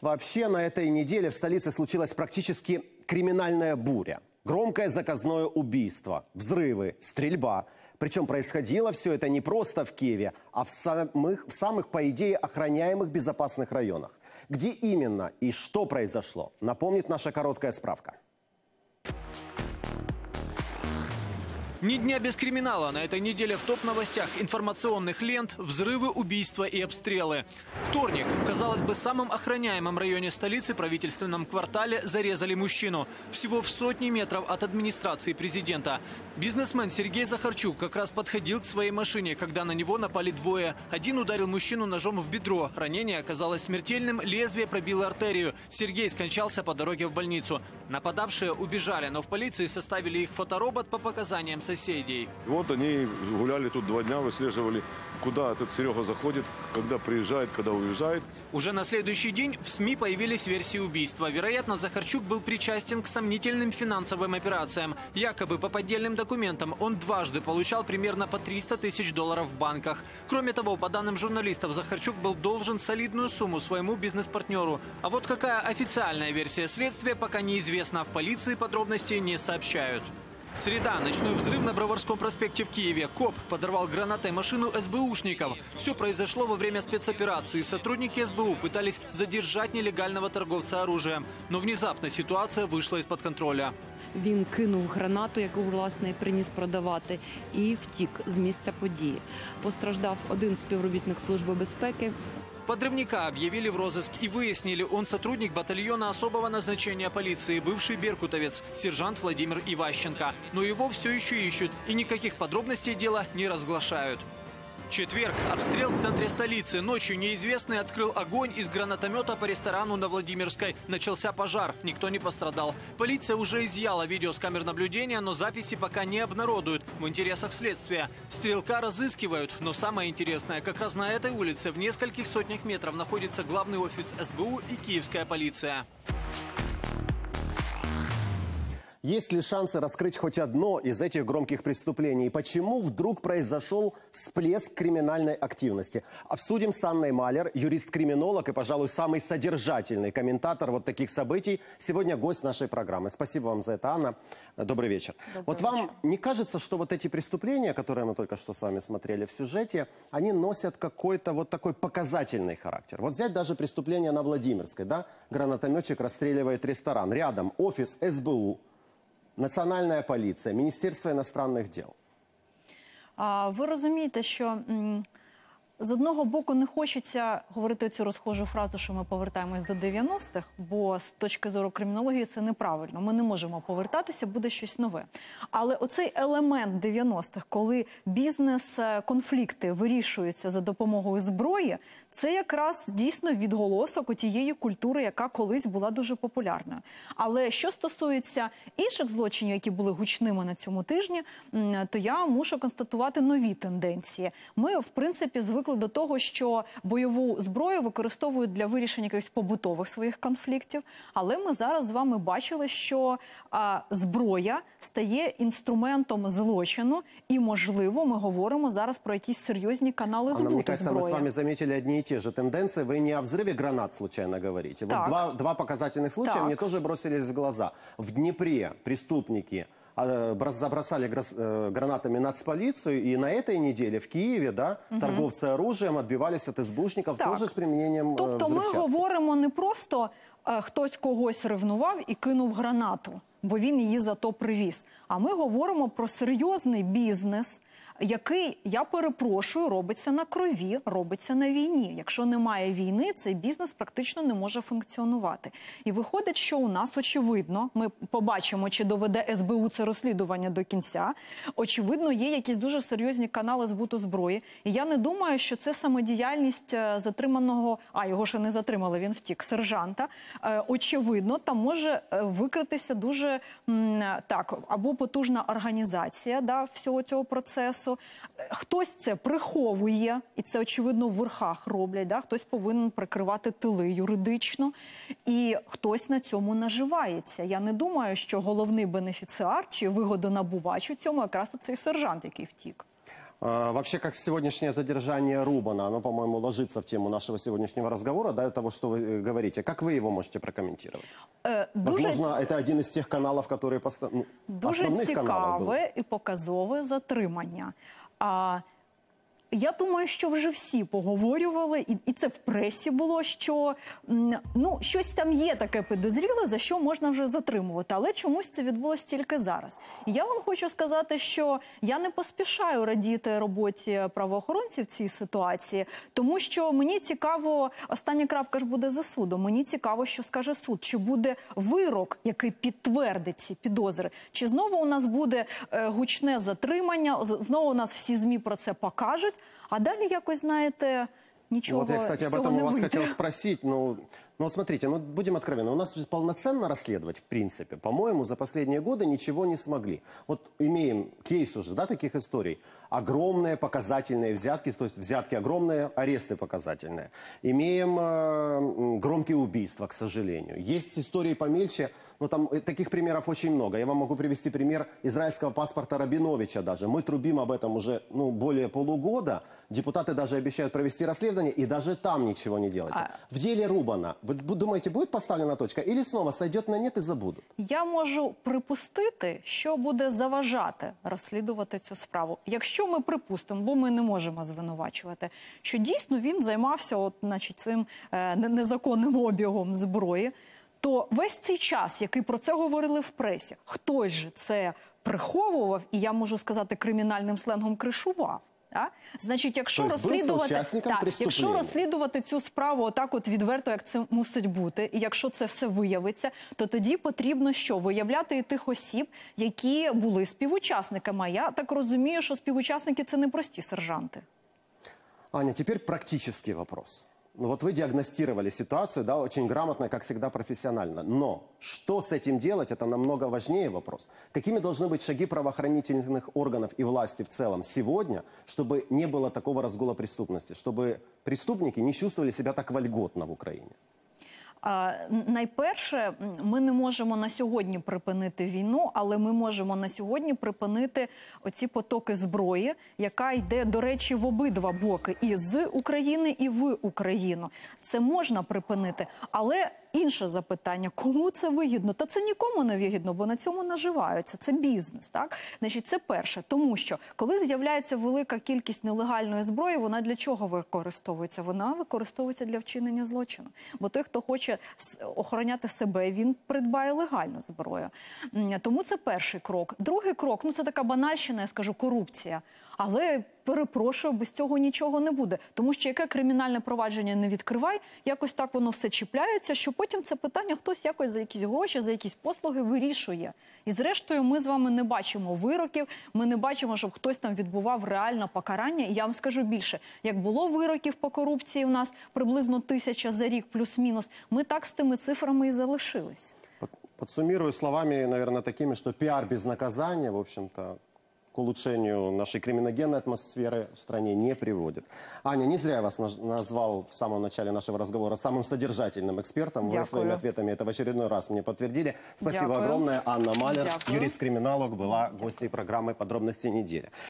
Вообще на этой неделе в столице случилась практически криминальная буря. Громкое заказное убийство, взрывы, стрельба. Причем происходило все это не просто в Киеве, а в самых, в самых, по идее, охраняемых безопасных районах. Где именно и что произошло, напомнит наша короткая справка. Ни дня без криминала. На этой неделе в топ-новостях информационных лент, взрывы, убийства и обстрелы. Вторник. В, казалось бы, самом охраняемом районе столицы, правительственном квартале, зарезали мужчину. Всего в сотни метров от администрации президента. Бизнесмен Сергей Захарчук как раз подходил к своей машине, когда на него напали двое. Один ударил мужчину ножом в бедро. Ранение оказалось смертельным, лезвие пробило артерию. Сергей скончался по дороге в больницу. Нападавшие убежали, но в полиции составили их фоторобот по показаниям соседей. Вот они гуляли тут два дня, выслеживали, куда этот Серега заходит, когда приезжает, когда уезжает. Уже на следующий день в СМИ появились версии убийства. Вероятно, Захарчук был причастен к сомнительным финансовым операциям. Якобы по поддельным документам он дважды получал примерно по 300 тысяч долларов в банках. Кроме того, по данным журналистов, Захарчук был должен солидную сумму своему бизнес-партнеру. А вот какая официальная версия следствия, пока неизвестна. В полиции подробности не сообщают. Среда. Ночной взрыв на Броварском проспекте в Киеве. КОП подорвал гранатой машину СБУшников. Все произошло во время спецоперации. Сотрудники СБУ пытались задержать нелегального торговца оружием. Но внезапно ситуация вышла из-под контроля. Він кинув гранату, яку власне і приніс продавати, і втік з місця події. Постраждав один співробітник служби безпеки. Подрывника объявили в розыск и выяснили, он сотрудник батальона особого назначения полиции, бывший беркутовец, сержант Владимир Иващенко. Но его все еще ищут и никаких подробностей дела не разглашают. Четверг. Обстрел в центре столицы. Ночью неизвестный открыл огонь из гранатомета по ресторану на Владимирской. Начался пожар. Никто не пострадал. Полиция уже изъяла видео с камер наблюдения, но записи пока не обнародуют в интересах следствия. Стрелка разыскивают. Но самое интересное, как раз на этой улице в нескольких сотнях метров находится главный офис СБУ и киевская полиция. Есть ли шансы раскрыть хоть одно из этих громких преступлений? Почему вдруг произошел всплеск криминальной активности? Обсудим с Анной Малер, юрист-криминолог и, пожалуй, самый содержательный комментатор вот таких событий. Сегодня гость нашей программы. Спасибо вам за это, Анна. Добрый вечер. Добрый вот вам не кажется, что вот эти преступления, которые мы только что с вами смотрели в сюжете, они носят какой-то вот такой показательный характер? Вот взять даже преступление на Владимирской, да? Гранатометчик расстреливает ресторан. Рядом офис СБУ, Національна поліція, Міністерство іностранних діл. Ви розумієте, що з одного боку не хочеться говорити цю розхожу фразу, що ми повертаємось до 90-х, бо з точки зору кримінології це неправильно. Ми не можемо повертатися, буде щось нове. Але оцей елемент 90-х, коли бізнес-конфлікти вирішуються за допомогою зброї, це якраз дійсно відголосок тієї культури, яка колись була дуже популярною. Але що стосується інших злочинів, які були гучними на цьому тижні, то я мушу констатувати нові тенденції. Ми, в принципі, звикли до того, що бойову зброю використовують для вирішення якихось побутових своїх конфліктів. Але ми зараз з вами бачили, що а, зброя стає інструментом злочину, і можливо, ми говоримо зараз про якісь серйозні канали збуту кажется, мы с зброї. вами заметили одни и те же тенденции. Вы не о взрыве гранат случайно говорите. Вот Так. два, два показательных случая Так. мне тоже бросились в глаза. В Днепре преступники э, брос- забросали грас- э, гранатами нацполицию, и на этой неделе в Киеве, да, торговцы оружием отбивались от СБУшников Так. тоже с применением э, Тобто ми взрывчатки. говоримо не просто е, хтось когось ревнував і кинув гранату, бо він її зато привіз. А ми говоримо про серйозний бізнес, який, я перепрошую, робиться на крові, робиться на війні. Якщо немає війни, цей бізнес практично не може функціонувати. І виходить, що у нас очевидно, ми побачимо, чи доведе СБУ це розслідування до кінця. Очевидно, є якісь дуже серйозні канали збуту зброї. І я не думаю, що це самодіяльність е, затриманого, а його ще не затримали, він втік, сержанта. Е, Очевидно, там може е, викритися дуже так, або потужна організація да, всього цього процесу. Е, Хтось це приховує, і це очевидно в верхах роблять. Да? Хтось повинен прикривати тили юридично, і хтось на цьому наживається. Я не думаю, що головний бенефіціар чи вигодонабувач у цьому якраз цей сержант, який втік. А, Вообще, как сегодняшнее задержание Рубана, оно, по-моему, ложится в тему нашего сегодняшнего разговора, да, того, что вы э, говорите. Как вы его можете прокомментировать? Е, Дуже Возможно, это один из тех каналов, которые поста- ну, Дуже основных каналов был. цікаве і показове затримання. А я думаю, що вже всі поговорювали, і, і це в пресі було, що ну щось там є таке підозріле, за що можна вже затримувати. Але чомусь це відбулося тільки зараз. І я вам хочу сказати, що я не поспішаю радіти роботі правоохоронців в цій ситуації, тому що мені цікаво, остання крапка ж буде за судом. Мені цікаво, що скаже суд, чи буде вирок, який підтвердить ці підозри, чи знову у нас буде е, гучне затримання, знову у нас всі змі про це покажуть, а далі якось знаєте. Нічого Вот я, кстати, з об цього этом не у вас вийде. хотел спросить. Ну, ну вот смотрите, ну будем откровенны. У нас же полноценно расследовать, в принципе, по-моему, за последние годы ничего не смогли. Вот имеем кейс уже, да, таких историй. Огромные показательные взятки, то есть взятки огромные, аресты показательные. Имеем э, м, громкие убийства, к сожалению. Есть истории помельче, но там э, таких примеров очень много. Я вам могу привести пример израильского паспорта Рабиновича даже. Мы трубим об этом уже ну, более полугода. Депутаты даже обещают провести расследование, и даже там ничего не делается. В деле Рубана, вы бу- думаете, будет поставлена точка или снова сойдет на нет и забудут? Я можу припустити, що буде заважати розслідувати цю справу. Якщо ми припустимо, бо ми не можемо звинувачувати, що дійсно він займався от, значить, цим е, не- незаконним обігом зброї, то весь цей час, який про це говорили в пресі, хтось же це приховував, і я можу сказати кримінальним сленгом кришував. А? Значить, якщо Тобто був розслідувати соучасником так, якщо преступлення. розслідувати цю справу отак, от відверто, як це мусить бути, і якщо це все виявиться, то тоді потрібно що виявляти і тих осіб, які були співучасниками. А Я так розумію, що співучасники це не прості сержанти. Аня, теперь практический вопрос. Ну вот вы диагностировали ситуацию, да, очень грамотно, как всегда, профессионально. Но что с этим делать, это намного важнее вопрос. Какими должны быть шаги правоохранительных органов и власти в целом сегодня, чтобы не было такого разгула преступности, чтобы преступники не чувствовали себя так вольготно в Украине? Найперше, ми не можемо на сьогодні припинити війну, але ми можемо на сьогодні припинити оці потоки зброї, яка йде, до речі, в обидва боки, і з України, і в Україну. Це можна припинити. Але інше запитання: кому це вигідно? Та це нікому не вигідно, бо на цьому наживаються. Це бізнес. Так, значить, це перше, тому що коли з'являється велика кількість нелегальної зброї, вона для чого використовується? Вона використовується для вчинення злочину. Бо той, хто хоче охороняти себе, він придбає легальну зброю. Тому це перший крок. Другий крок ну це така банальщина, я скажу, корупція. Але перепрошую, без цього нічого не буде. Тому що яке кримінальне провадження не відкривай, якось так воно все чіпляється, що потім це питання хтось якось за якісь гроші, за якісь послуги вирішує. І зрештою, ми з вами не бачимо вироків, ми не бачимо, щоб хтось там відбував реальне покарання. І я вам скажу більше, як було вироків по корупції, у нас приблизно тисяча за рік, плюс-мінус. Ми так з тими цифрами і залишились. Под- Подсуммирую словами, наверное, такими, что пиар без наказания, в общем-то, к улучшению нашей криминогенной атмосферы в стране не приводит. Аня, не зря я вас наж- назвал в самом начале нашего разговора самым содержательным экспертом. Вы Дякую. своими ответами это в очередной раз мне подтвердили. Спасибо Дякую. огромное. Анна Малер, Дякую. юрист-криминалог, была гостьей программы «Подробности недели».